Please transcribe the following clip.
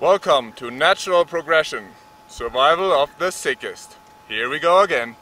Welcome to Natural Progression, Survival of the Sickest. Here we go again.